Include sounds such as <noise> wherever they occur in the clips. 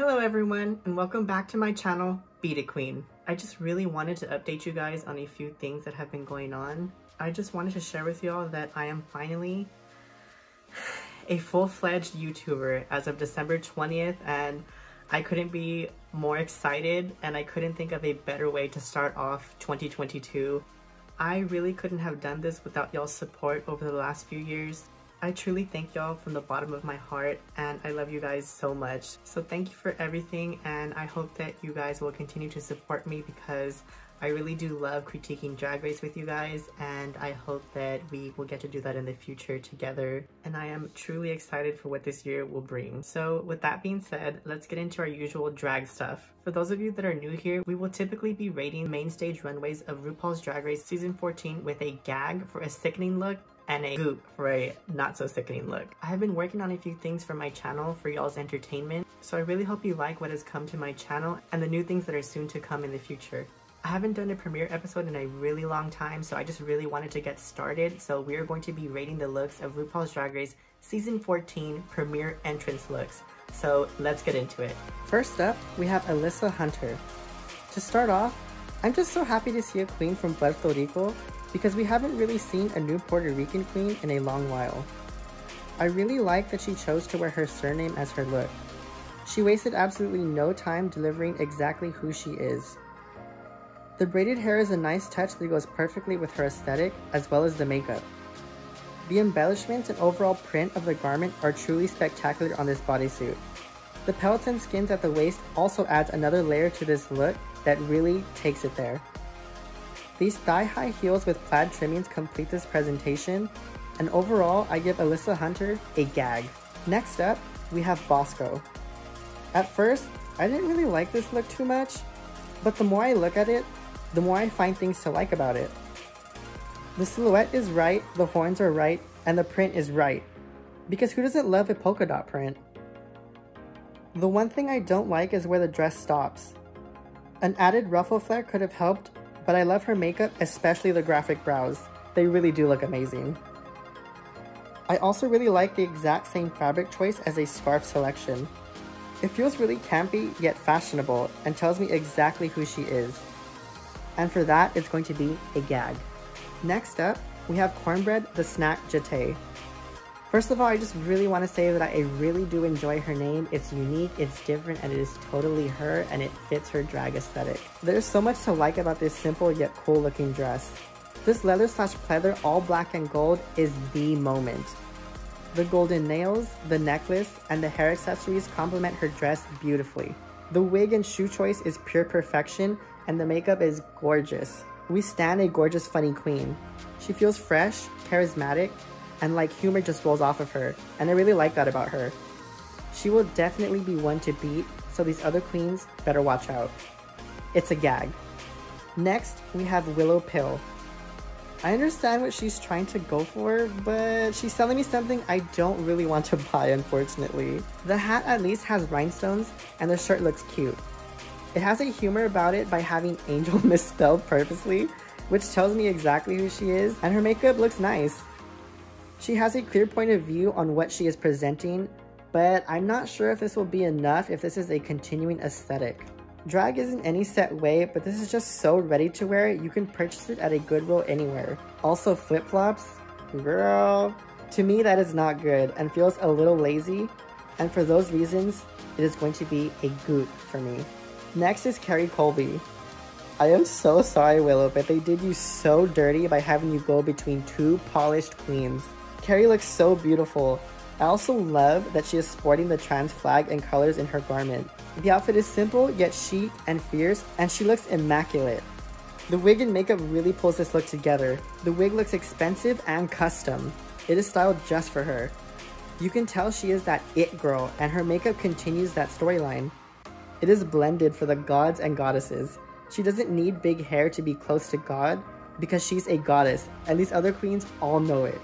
Hello everyone and welcome back to my channel, Beat It Queen. I just really wanted to update you guys on a few things that have been going on. I just wanted to share with y'all that I am finally a full-fledged YouTuber as of December 20th and I couldn't be more excited and I couldn't think of a better way to start off 2022. I really couldn't have done this without y'all's support over the last few years. I truly thank y'all from the bottom of my heart and I love you guys so much. So thank you for everything and I hope that you guys will continue to support me because I really do love critiquing Drag Race with you guys and I hope that we will get to do that in the future together and I am truly excited for what this year will bring. So with that being said, let's get into our usual drag stuff. For those of you that are new here, we will typically be rating main stage runways of RuPaul's Drag Race Season 14 with a gag for a sickening look and a goop for a not so sickening look. I have been working on a few things for my channel for y'all's entertainment, so I really hope you like what has come to my channel and the new things that are soon to come in the future. I haven't done a premiere episode in a really long time, so I just really wanted to get started. So we are going to be rating the looks of RuPaul's Drag Race Season 14 premiere entrance looks. So let's get into it. First up, we have Alyssa Hunter. To start off, I'm just so happy to see a queen from Puerto Rico because we haven't really seen a new Puerto Rican queen in a long while. I really like that she chose to wear her surname as her look. She wasted absolutely no time delivering exactly who she is. The braided hair is a nice touch that goes perfectly with her aesthetic, as well as the makeup. The embellishments and overall print of the garment are truly spectacular on this bodysuit. The Peloton skins at the waist also adds another layer to this look that really takes it there. These thigh-high heels with plaid trimmings complete this presentation, and overall I give Alyssa Hunter a gag. Next up, we have Bosco. At first, I didn't really like this look too much, but the more I look at it, the more I find things to like about it. The silhouette is right, the horns are right, and the print is right. Because who doesn't love a polka dot print? The one thing I don't like is where the dress stops. An added ruffle flare could have helped, but I love her makeup, especially the graphic brows. They really do look amazing. I also really like the exact same fabric choice as a scarf selection. It feels really campy yet fashionable and tells me exactly who she is and for that it's going to be a gag. Next up, we have Kornbread the Snack Jeté. First of all, I just really want to say that I really do enjoy her name. It's unique, it's different, and it is totally her, and it fits her drag aesthetic. There's so much to like about this simple yet cool looking dress. This leather slash pleather all black and gold is the moment. The golden nails, the necklace, and the hair accessories complement her dress beautifully. The wig and shoe choice is pure perfection, and the makeup is gorgeous. We stand a gorgeous funny queen. She feels fresh, charismatic, and like humor just rolls off of her, and I really like that about her. She will definitely be one to beat, so these other queens better watch out. It's a gag. Next, we have Willow Pill. I understand what she's trying to go for, but she's selling me something I don't really want to buy, unfortunately. The hat at least has rhinestones, and the shirt looks cute. It has a humor about it by having Angel <laughs> misspelled purposely, which tells me exactly who she is, and her makeup looks nice. She has a clear point of view on what she is presenting, but I'm not sure if this will be enough if this is a continuing aesthetic. Drag isn't any set way, but this is just so ready to wear, you can purchase it at a Goodwill anywhere. Also flip-flops? Girl. To me that is not good and feels a little lazy, and for those reasons, it is going to be a goop for me. Next is Kerri Colby. I am so sorry, Willow, but they did you so dirty by having you go between two polished queens. Kerri looks so beautiful. I also love that she is sporting the trans flag and colors in her garment. The outfit is simple yet chic and fierce, and she looks immaculate. The wig and makeup really pulls this look together. The wig looks expensive and custom. It is styled just for her. You can tell she is that it girl, and her makeup continues that storyline. It is blended for the gods and goddesses. She doesn't need big hair to be close to God because she's a goddess and these other queens all know it.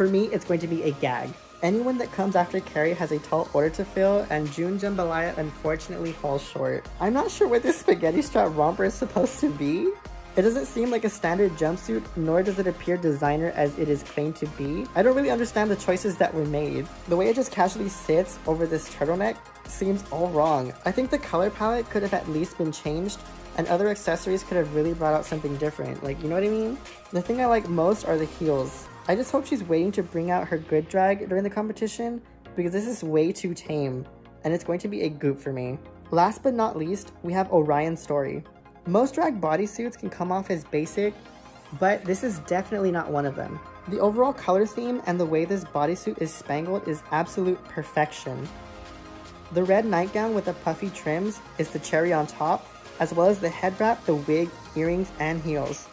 For me, it's going to be a gag. Anyone that comes after Kerri has a tall order to fill and June Jambalaya unfortunately falls short. I'm not sure what this spaghetti strap romper is supposed to be. It doesn't seem like a standard jumpsuit, nor does it appear designer as it is claimed to be. I don't really understand the choices that were made. The way it just casually sits over this turtleneck seems all wrong. I think the color palette could have at least been changed and other accessories could have really brought out something different. Like, you know what I mean? The thing I like most are the heels. I just hope she's waiting to bring out her good drag during the competition because this is way too tame and it's going to be a goop for me. Last but not least, we have Orion's story. Most drag bodysuits can come off as basic, but this is definitely not one of them. The overall color theme and the way this bodysuit is spangled is absolute perfection. The red nightgown with the puffy trims is the cherry on top, as well as the head wrap, the wig, earrings, and heels.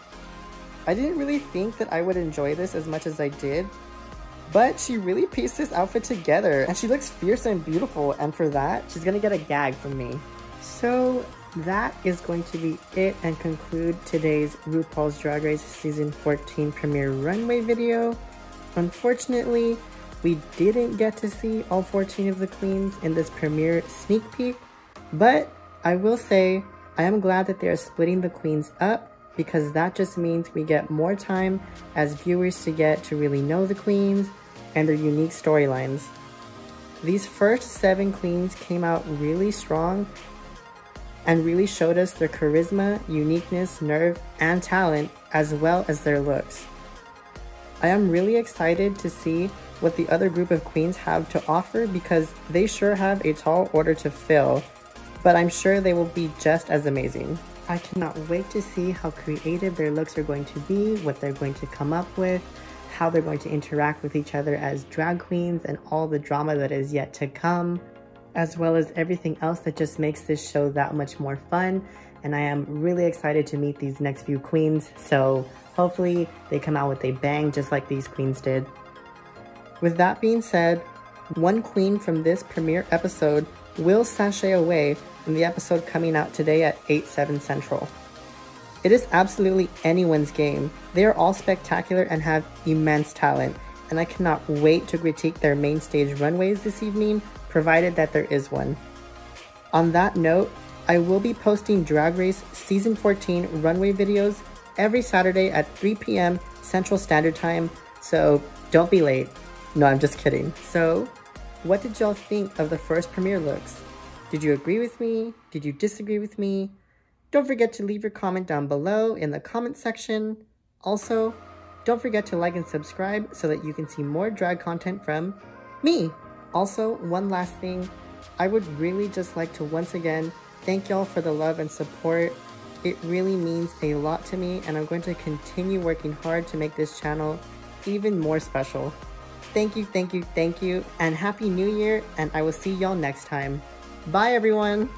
I didn't really think that I would enjoy this as much as I did, but she really pieced this outfit together and she looks fierce and beautiful and for that, she's gonna get a gag from me. So that is going to be it and conclude today's RuPaul's Drag Race Season 14 premiere runway video. Unfortunately, we didn't get to see all 14 of the queens in this premiere sneak peek, but I will say I am glad that they are splitting the queens up because that just means we get more time as viewers to get to really know the queens and their unique storylines. These first seven queens came out really strong and really showed us their charisma, uniqueness, nerve, and talent, as well as their looks. I am really excited to see what the other group of queens have to offer because they sure have a tall order to fill, but I'm sure they will be just as amazing. I cannot wait to see how creative their looks are going to be, what they're going to come up with, how they're going to interact with each other as drag queens, and all the drama that is yet to come as well as everything else that just makes this show that much more fun. And I am really excited to meet these next few queens. So hopefully they come out with a bang just like these queens did. With that being said, one queen from this premiere episode will sashay away the episode coming out today at 8, 7 central. It is absolutely anyone's game. They are all spectacular and have immense talent, and I cannot wait to critique their main stage runways this evening provided that there is one. On that note, I will be posting Drag Race Season 14 runway videos every Saturday at 3 p.m. Central Standard Time, so don't be late. No, I'm just kidding. So, what did y'all think of the first premiere looks? Did you agree with me? Did you disagree with me? Don't forget to leave your comment down below in the comment section. Also, don't forget to like and subscribe so that you can see more drag content from me. Also, one last thing, I would really just like to once again thank y'all for the love and support. It really means a lot to me and I'm going to continue working hard to make this channel even more special. Thank you, thank you, thank you, and Happy New Year, and I will see y'all next time. Bye, everyone!